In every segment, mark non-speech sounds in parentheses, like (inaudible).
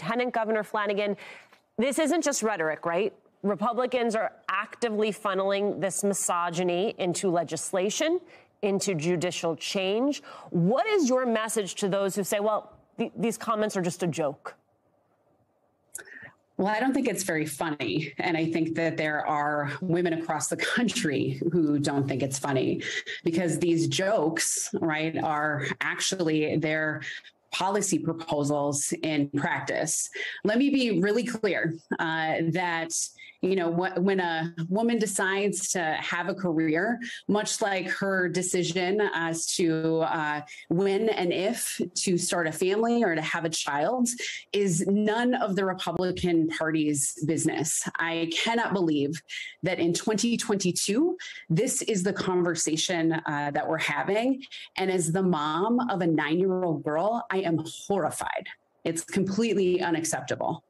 Lieutenant Governor Flanagan, this isn't just rhetoric, right? Republicans are actively funneling this misogyny into legislation, into judicial change. What is your message to those who say, well, th- these comments are just a joke? Well, I don't think it's very funny. And I think that there are women across the country who don't think it's funny because these jokes, right, are actually their policy proposals in practice. Let me be really clear uh, that you know when a woman decides to have a career much like her decision as to uh, when and if to start a family or to have a child is none of the republican party's business. I cannot believe that in 2022 this is the conversation uh, that we're having. And as the mom of a nine year old girl i am horrified. It's completely unacceptable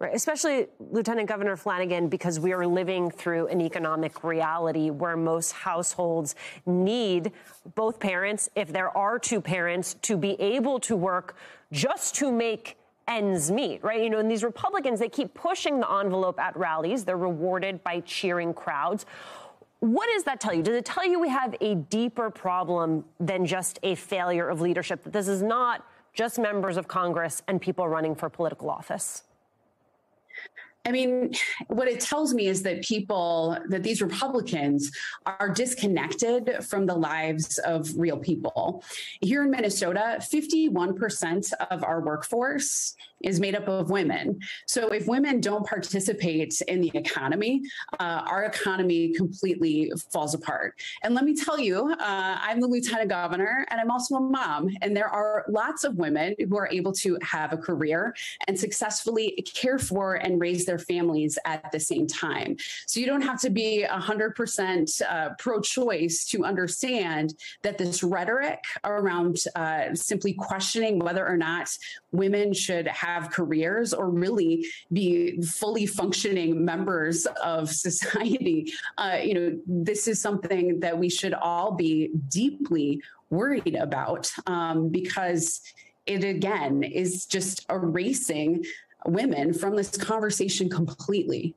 Right, especially Lieutenant Governor Flanagan, because we are living through an economic reality where most households need both parents, if there are two parents, to be able to work just to make ends meet, right? You know, and these Republicans, they keep pushing the envelope at rallies. They're rewarded by cheering crowds. What does that tell you? Does it tell you we have a deeper problem than just a failure of leadership? That this is not just members of Congress and people running for political office? I mean, what it tells me is that people, that these Republicans are disconnected from the lives of real people. Here in Minnesota, 51% of our workforce is made up of women. So if women don't participate in the economy, uh, our economy completely falls apart. And let me tell you, uh, I'm the lieutenant governor and I'm also a mom. And there are lots of women who are able to have a career and successfully care for and raise their families at the same time. So you don't have to be 100% uh, pro choice to understand that this rhetoric around uh, simply questioning whether or not women should have have careers or really be fully functioning members of (laughs) society. Uh, you know, this is something that we should all be deeply worried about um, because it again is just erasing women from this conversation completely.